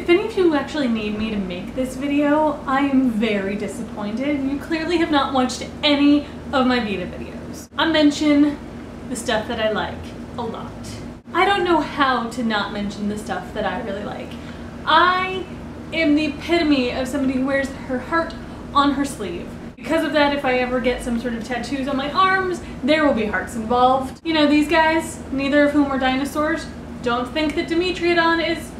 If any of you actually need me to make this video, I am very disappointed. You clearly have not watched any of my VEDA videos. I mention the stuff that I like a lot. I don't know how to not mention the stuff that I really like. I am the epitome of somebody who wears her heart on her sleeve. Because of that, if I ever get some sort of tattoos on my arms, there will be hearts involved. You know, these guys, neither of whom are dinosaurs, don't think that Dimetrodon is...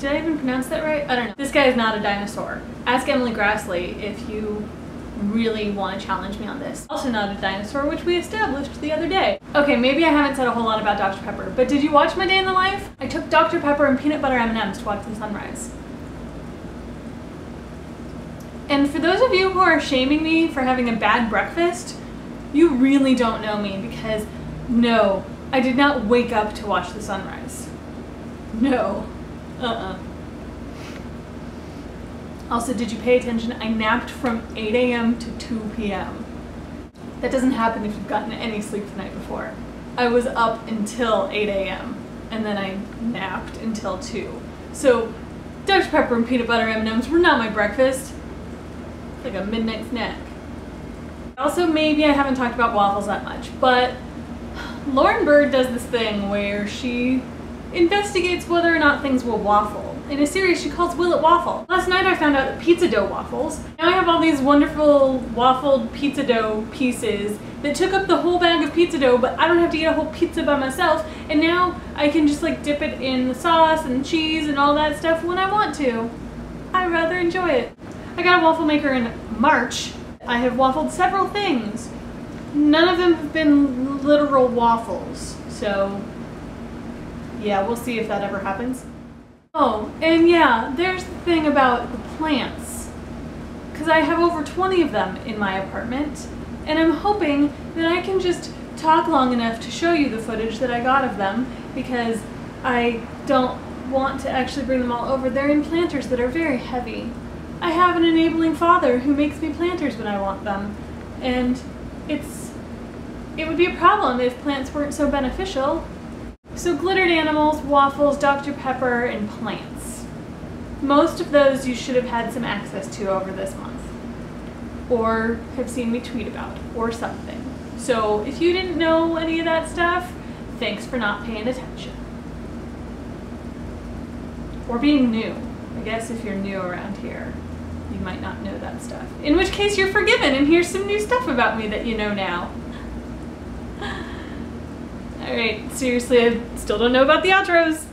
Did I even pronounce that right? I don't know. This guy is not a dinosaur. Ask Emily Graslie if you really want to challenge me on this. Also not a dinosaur, which we established the other day. Okay, maybe I haven't said a whole lot about Dr. Pepper, but did you watch my day in the life? I took Dr. Pepper and peanut butter M&Ms to watch the sunrise. And for those of you who are shaming me for having a bad breakfast, you really don't know me because no, I did not wake up to watch the sunrise. No. Uh-uh. Also, did you pay attention? I napped from 8 a.m. to 2 p.m. That doesn't happen if you've gotten any sleep the night before. I was up until 8 a.m. and then I napped until 2. So, Dr. Pepper and peanut butter M&Ms were not my breakfast. Like a midnight snack. Also, maybe I haven't talked about waffles that much, but Lauren Bird does this thing where she investigates whether or not things will waffle in a series she calls Will It Waffle. Last night I found out that pizza dough waffles. Now I have all these wonderful waffled pizza dough pieces that took up the whole bag of pizza dough, but I don't have to eat a whole pizza by myself, and now I can just like dip it in the sauce and cheese and all that stuff when I want to. I rather enjoy it. I got a waffle maker in March. I have waffled several things. None of them have been literal waffles, so yeah, we'll see if that ever happens. Oh, and yeah, there's the thing about the plants. Because I have over 20 of them in my apartment, and I'm hoping that I can just talk long enough to show you the footage that I got of them, because I don't want to actually bring them all over. They're in planters that are very heavy. I have an enabling father who makes me planters when I want them, and it's it would be a problem if plants weren't so beneficial. So glittered animals, waffles, Dr. Pepper, and plants. Most of those you should have had some access to over this month. Or have seen me tweet about, or something. So if you didn't know any of that stuff, thanks for not paying attention. Or being new. I guess if you're new around here, you might not know that stuff. In which case you're forgiven and here's some new stuff about me that you know now. Alright, seriously, I still don't know about the outros.